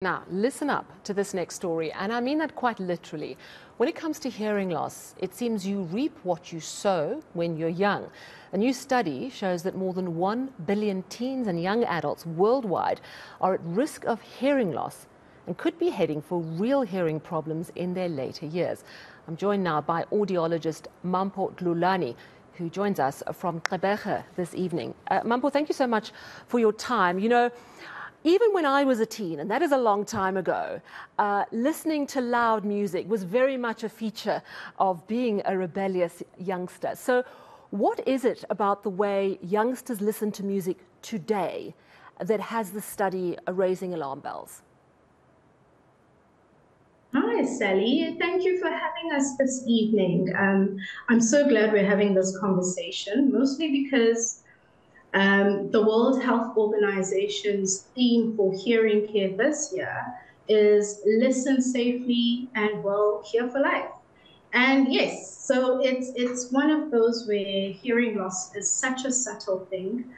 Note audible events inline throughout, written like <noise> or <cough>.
Now, listen up to this next story, and I mean that quite literally. When it comes to hearing loss, it seems you reap what you sow when you're young. A new study shows that more than 1 billion teens and young adults worldwide are at risk of hearing loss and could be heading for real hearing problems in their later years. I'm joined now by audiologist Mampho Dlulane, who joins us from Gqeberha this evening. Uh, Mampho, thank you so much for your time. You know, even when I was a teen, and that is a long time ago, uh, listening to loud music was very much a feature of being a rebellious youngster. So, what is it about the way youngsters listen to music today that has the study raising alarm bells? Hi, Sally. Thank you for having us this evening. Um, I'm so glad we're having this conversation, mostly because um, the World Health Organization's theme for hearing care this year is listen safely and well, hear for life. And yes, so it's it's one of those where hearing loss is such a subtle thing.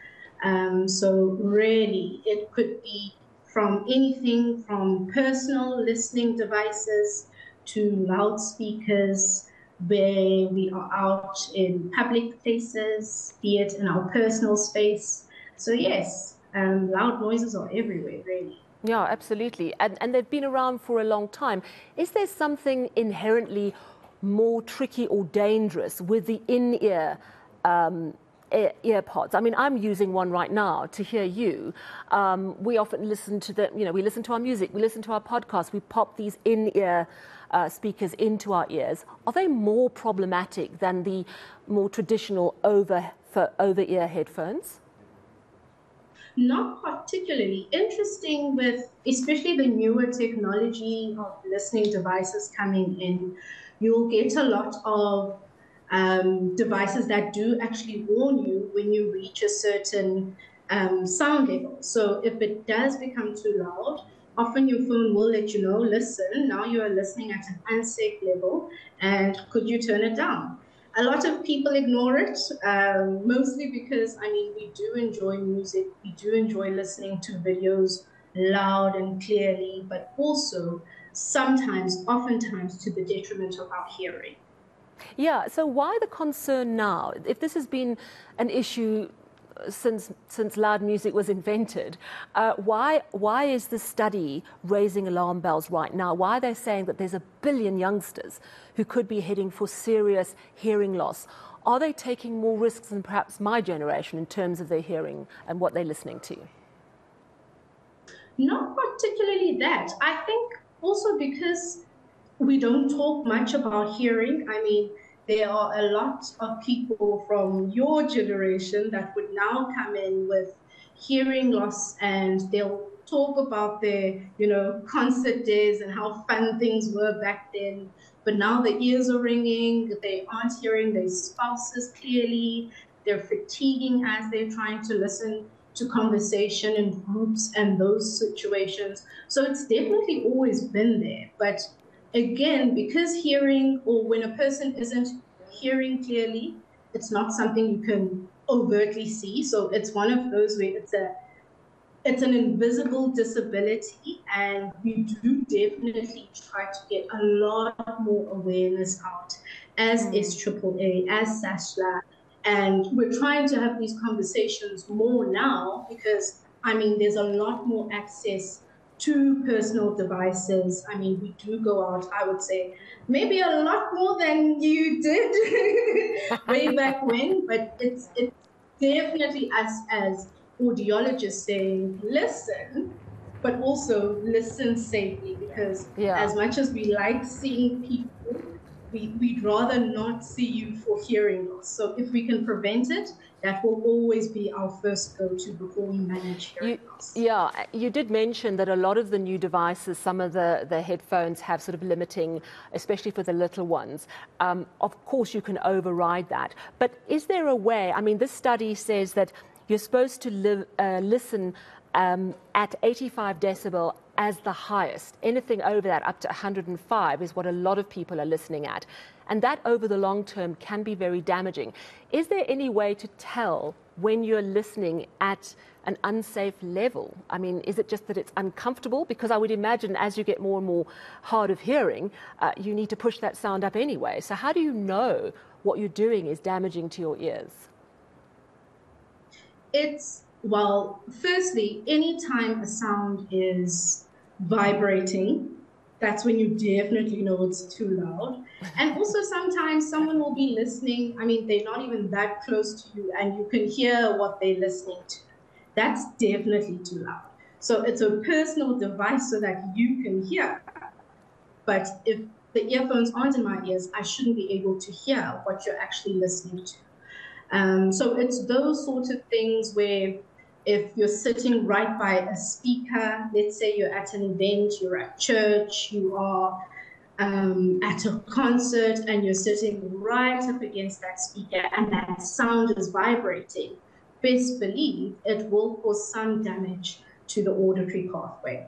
Um, so really, it could be from anything from personal listening devices to loudspeakers where we are out in public places, be it in our personal space. So, yes, um, loud noises are everywhere, really. Yeah, absolutely. And, and they've been around for a long time. Is there something inherently more tricky or dangerous with the in ear? Um, earpods. I mean, I'm using one right now to hear you. Um, we often listen to the, you know, we listen to our music, we listen to our podcasts, we pop these in-ear uh, speakers into our ears, are they more problematic than the more traditional over, over ear headphones? Not particularly. Interesting with especially the newer technology of listening devices coming in, you'll get a lot of um, devices that do actually warn you when you reach a certain um, sound level. So if it does become too loud, often your phone will let you know, listen, now you are listening at an unsafe level, and could you turn it down? A lot of people ignore it, um, mostly because, I mean, we do enjoy music, we do enjoy listening to videos loud and clearly, but also sometimes, oftentimes, to the detriment of our hearing. Yeah, so why the concern now? If this has been an issue since, since loud music was invented. Uh, why, why is the study raising alarm bells right now? Why are they saying that there's a billion youngsters who could be heading for serious hearing loss? Are they taking more risks than perhaps my generation in terms of their hearing and what they're listening to? Not particularly that. I think also because we don't talk much about hearing. I mean, there are a lot of people from your generation that would now come in with hearing loss and they'll talk about their, you know, concert days and how fun things were back then. But now the ears are ringing, they aren't hearing their spouses clearly, they're fatiguing as they're trying to listen to conversation in groups and those situations. So it's definitely always been there. But again, because hearing or when a person isn't hearing clearly, it's not something you can overtly see. So it's one of those where it's a it's an invisible disability, and we do definitely try to get a lot more awareness out as mm. is AAA, as SASLHA, and we're trying to have these conversations more now because I mean there's a lot more access to personal devices. I mean, we do go out, I would say, maybe a lot more than you did <laughs> way <laughs> back when, but it's, it's definitely us as audiologists saying, listen, but also listen safely because yeah. as much as we like seeing people, we, we'd rather not see you for hearing loss. So if we can prevent it, that will always be our first go-to before we manage hearing you, loss. Yeah, you did mention that a lot of the new devices, some of the, the headphones have sort of limiting, especially for the little ones. Um, of course, you can override that. But is there a way, I mean, this study says that you're supposed to live, uh, listen um, at 85 decibel as the highest. Anything over that, up to 105, is what a lot of people are listening at. And that over the long term can be very damaging. Is there any way to tell when you're listening at an unsafe level? I mean, is it just that it's uncomfortable? Because I would imagine as you get more and more hard of hearing, uh, you need to push that sound up anyway. So, how do you know what you're doing is damaging to your ears? It's, well, firstly, anytime a sound is vibrating, that's when you definitely know it's too loud. And also, sometimes someone will be listening. I mean, they're not even that close to you, and you can hear what they're listening to. That's definitely too loud. So, it's a personal device so that you can hear. But if the earphones aren't in my ears, I shouldn't be able to hear what you're actually listening to. Um, so, it's those sorts of things where if you're sitting right by a speaker, let's say you're at an event, you're at church, you are um, at a concert, and you're sitting right up against that speaker, and that sound is vibrating, best believe it will cause some damage to the auditory pathway.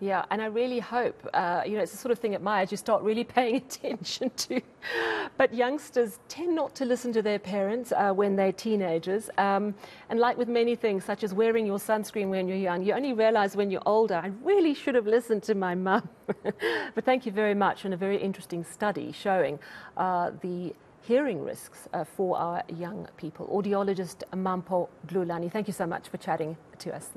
Yeah, and I really hope, uh, you know, it's the sort of thing at my age you start really <laughs> paying attention to. But youngsters tend not to listen to their parents uh, when they're teenagers. Um, and like with many things, such as wearing your sunscreen when you're young, you only realize when you're older, I really should have listened to my mum. <laughs> but thank you very much, and a very interesting study showing uh, the hearing risks uh, for our young people. Audiologist Mampho Dlulane, thank you so much for chatting to us this